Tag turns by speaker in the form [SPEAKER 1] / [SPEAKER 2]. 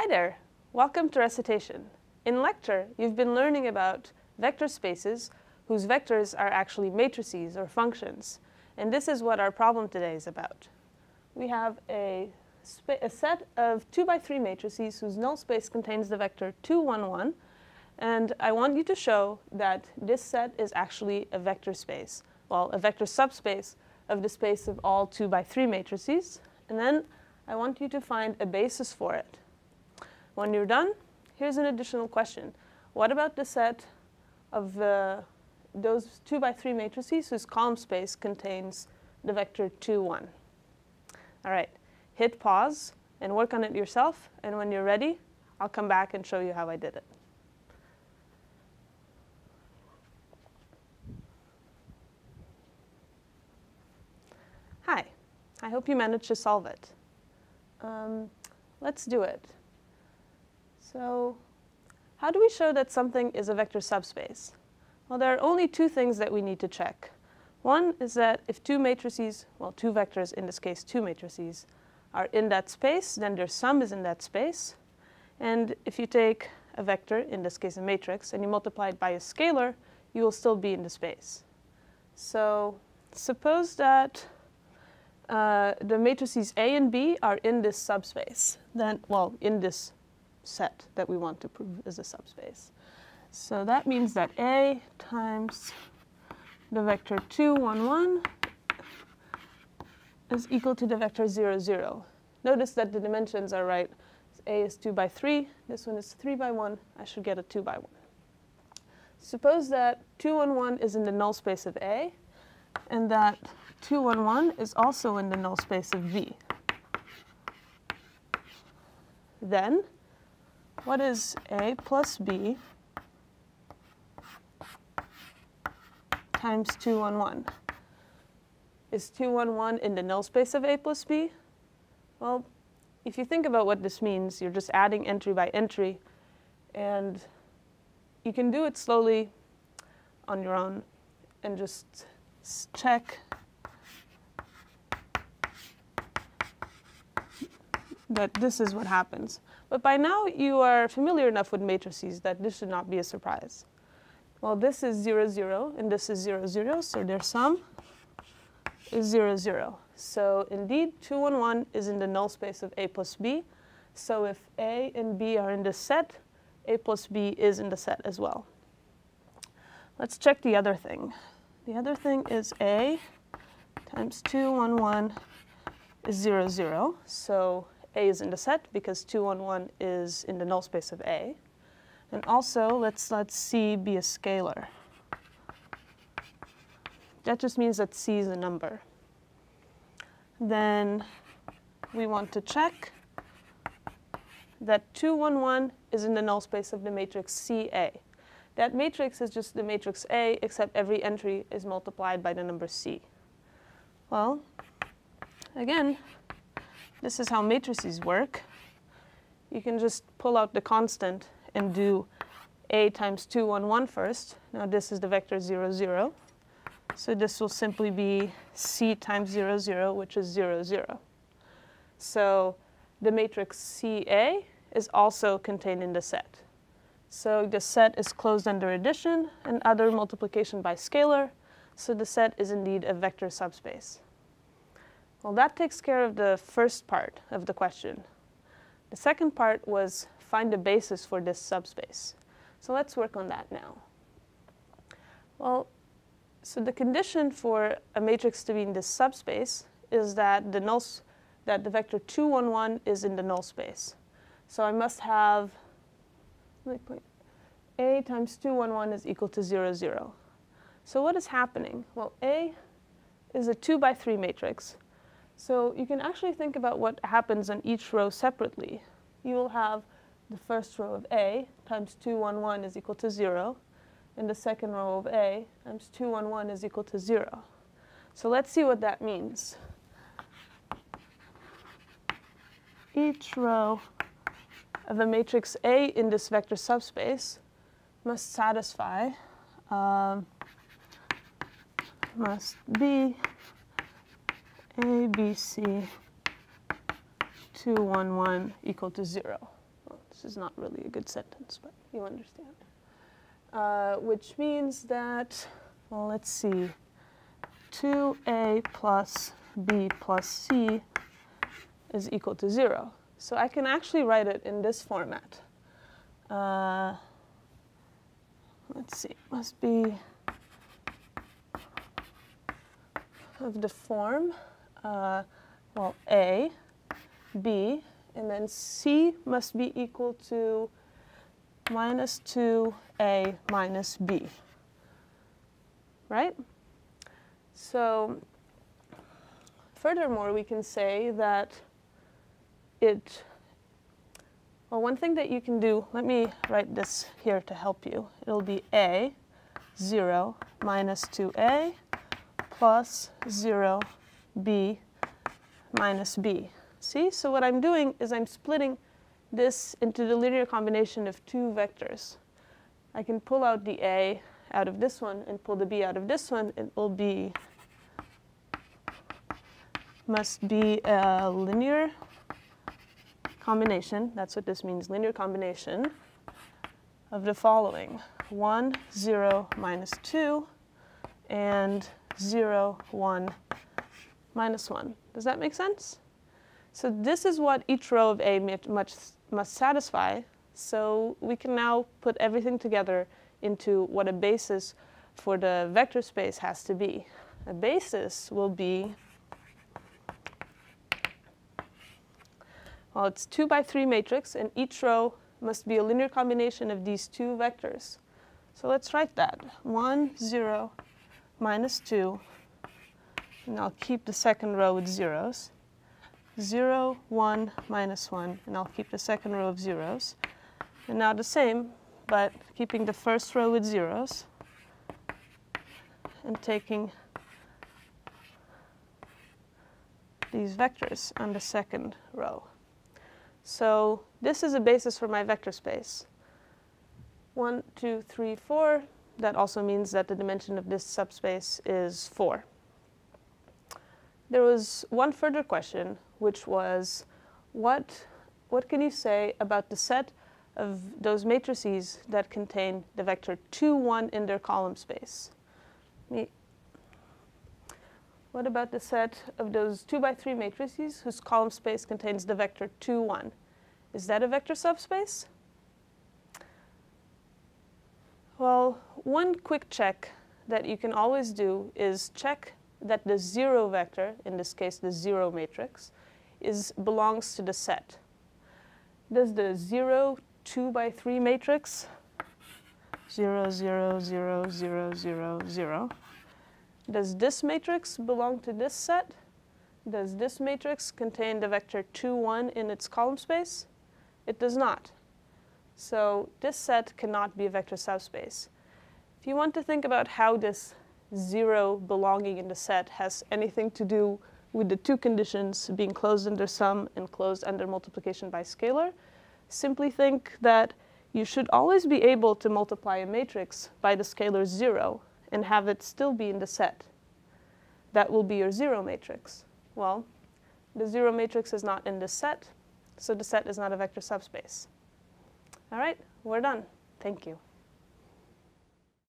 [SPEAKER 1] Hi there. Welcome to recitation. In lecture, you've been learning about vector spaces whose vectors are actually matrices or functions. And this is what our problem today is about. We have a, a set of 2 by 3 matrices whose null space contains the vector 2, 1, 1. And I want you to show that this set is actually a vector space, well, a vector subspace of the space of all 2 by 3 matrices. And then I want you to find a basis for it. When you're done, here's an additional question. What about the set of uh, those 2 by 3 matrices whose column space contains the vector 2, 1? All right, hit pause and work on it yourself. And when you're ready, I'll come back and show you how I did it. Hi, I hope you managed to solve it. Um, let's do it. So how do we show that something is a vector subspace? Well, there are only two things that we need to check. One is that if two matrices, well, two vectors, in this case two matrices, are in that space, then their sum is in that space. And if you take a vector, in this case a matrix, and you multiply it by a scalar, you will still be in the space. So suppose that uh, the matrices A and B are in this subspace, then, well, in this set that we want to prove is a subspace. So that means that A times the vector 2, 1, 1 is equal to the vector 0, 0. Notice that the dimensions are right. A is 2 by 3. This one is 3 by 1. I should get a 2 by 1. Suppose that 2, 1, 1 is in the null space of A, and that 2, 1, 1 is also in the null space of B. Then what is A plus B times 2, 1, 1? Is 2, 1, 1 in the null space of A plus B? Well, if you think about what this means, you're just adding entry by entry, and you can do it slowly on your own and just check that this is what happens. But by now, you are familiar enough with matrices that this should not be a surprise. Well, this is 0, 0, and this is 0, 0, so their sum is 0, 0. So indeed, 2, 1, 1 is in the null space of A plus B. So if A and B are in the set, A plus B is in the set as well. Let's check the other thing. The other thing is A times 2, 1, 1 is 0, 0. So a is in the set because 2, 1, 1 is in the null space of A. And also, let's let C be a scalar. That just means that C is a number. Then we want to check that 2, 1, 1 is in the null space of the matrix CA. That matrix is just the matrix A, except every entry is multiplied by the number C. Well, again, this is how matrices work. You can just pull out the constant and do a times 2, 1, 1 first. Now this is the vector 0, 0. So this will simply be c times 0, 0, which is 0, 0. So the matrix CA is also contained in the set. So the set is closed under addition and other multiplication by scalar. So the set is indeed a vector subspace. Well, that takes care of the first part of the question. The second part was find a basis for this subspace. So let's work on that now. Well, so the condition for a matrix to be in this subspace is that the null, that the vector 2, 1, 1 is in the null space. So I must have, A times 2, 1, 1 is equal to 0, 0. So what is happening? Well, A is a 2 by 3 matrix. So you can actually think about what happens on each row separately. You will have the first row of A times 2, 1, 1 is equal to 0, and the second row of A times 2, 1, 1 is equal to 0. So let's see what that means. Each row of a matrix A in this vector subspace must satisfy, um, must be a, B, C, 2, 1, 1 equal to 0. Well, This is not really a good sentence, but you understand. Uh, which means that, well, let's see, 2a plus b plus c is equal to 0. So I can actually write it in this format. Uh, let's see, must be of the form, uh, well, a, b, and then c must be equal to minus 2a minus b, right? So furthermore, we can say that it, well, one thing that you can do, let me write this here to help you. It'll be a, 0, minus 2a, plus 0, b, minus b. See, so what I'm doing is I'm splitting this into the linear combination of two vectors. I can pull out the a out of this one and pull the b out of this one. It will be, must be a linear combination. That's what this means, linear combination of the following. 1, 0, minus 2, and 0, 1, minus 1. Does that make sense? So this is what each row of A must, must satisfy. So we can now put everything together into what a basis for the vector space has to be. A basis will be, well, it's 2 by 3 matrix, and each row must be a linear combination of these two vectors. So let's write that. 1, 0, minus 2, and I'll keep the second row with zeros. 0, 1, minus 1, and I'll keep the second row of zeros. And now the same, but keeping the first row with zeros and taking these vectors on the second row. So this is a basis for my vector space. 1, 2, 3, 4. That also means that the dimension of this subspace is 4. There was one further question, which was, what, what can you say about the set of those matrices that contain the vector 2, 1 in their column space? What about the set of those 2 by 3 matrices whose column space contains the vector 2, 1? Is that a vector subspace? Well, one quick check that you can always do is check that the zero vector, in this case the zero matrix, is belongs to the set. Does the 0, 2 by 3 matrix, 0, 0, 0, 0, 0, 0, does this matrix belong to this set? Does this matrix contain the vector 2, 1 in its column space? It does not. So this set cannot be a vector subspace. If you want to think about how this zero belonging in the set has anything to do with the two conditions being closed under sum and closed under multiplication by scalar, simply think that you should always be able to multiply a matrix by the scalar zero and have it still be in the set. That will be your zero matrix. Well, the zero matrix is not in the set, so the set is not a vector subspace. All right, we're done. Thank you.